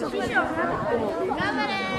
頑張れ。